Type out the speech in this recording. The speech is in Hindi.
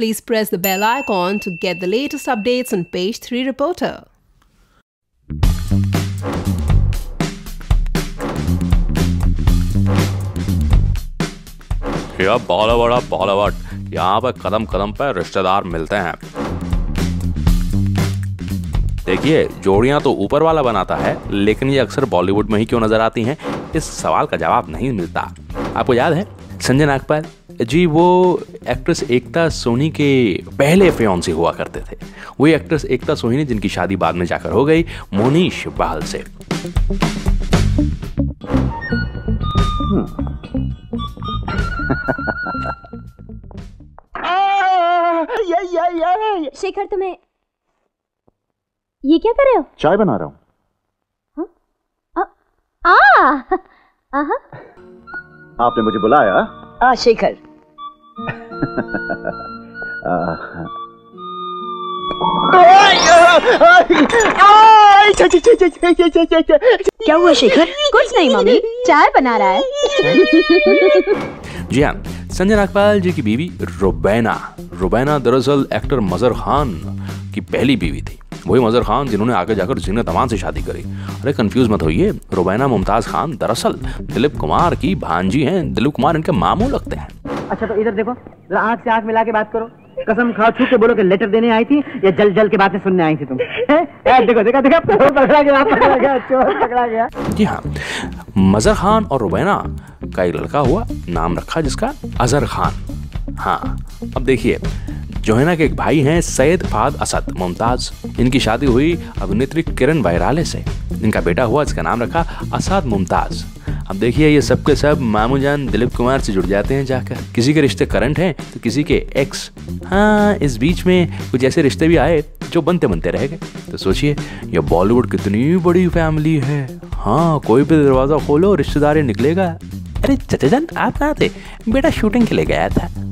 Please press the bell icon to get the latest updates on Page 3 Reporter. Bollywood Bollywood यहाँ पर कदम कदम पर रिश्तेदार मिलते हैं देखिए जोड़ियाँ तो ऊपर वाला बनाता है लेकिन ये अक्सर बॉलीवुड में ही क्यों नज़र आती हैं इस सवाल का जवाब नहीं मिलता। आपको याद है संजय नागपाल? जी वो एक्ट्रेस एकता सोनी के पहले फ्योन्सी हुआ करते थे। वही एक्ट्रेस एकता सोनी ने जिनकी शादी बाद में जाकर हो गई मोनीश बहल से। ये ये ये शेखर तुम्हें ये क्या कर रहे हो? चाय बना रहा हूँ। आपने मुझे बुलाया? हाँ शेखर। क्या हुआ शेखर? कुछ नहीं मम्मी। चाय बना रहा है। जी हाँ संजय नागपाल जी की बीवी रुबैना। रुबैना दरअसल एक्टर मजर खान की पहली बीवी थी। वही मजर खान जिन्होंने आगे जाकर जीनत अमान से शादी करी। अरे कंफ्यूज मत होइए रुबैना मुमताज़ खान दरअसल दिलीप कुमार की भांजी हैं। दिलीप कुमार इनके मामू लगते हैं। अच्छा तो इधर देखो आँख से आँख मिला के बात करो। कसम खाओ छू के बोलो कि लेटर देने आई थी या जल जल के बातें सुनने आई थी तुम? ए, देखो देखो देखो पकड़ा गया पकड़ा गया चोर पकड़ा गया। जी हाँ मजर खान और रुबैना का एक लड़का हुआ नाम रखा जिसका अजहर खान। हाँ अब देखिए जोहना के एक भाई हैं सैयद फाद असद मुमताज़। इनकी शादी हुई अभिनेत्री किरण बैराले से। इनका बेटा हुआ, जिसका नाम रखा असद मुमताज़। अब देखिए, ये सब के सब मामू जान दिलीप कुमार से जुड़ जाते हैं जाकर। किसी के रिश्ते करंट हैं तो किसी के एक्स हाँ इस बीच में कुछ ऐसे रिश्ते भी आए जो बनते बनते रह गए। तो सोचिए, ये बॉलीवुड कितनी बड़ी फैमिली है। हाँ कोई भी दरवाज़ा खोलो, रिश्तेदारी निकलेगा। अरे, चचा जान, आप कहाँ थे? बेटा शूटिंग के लिए गया था।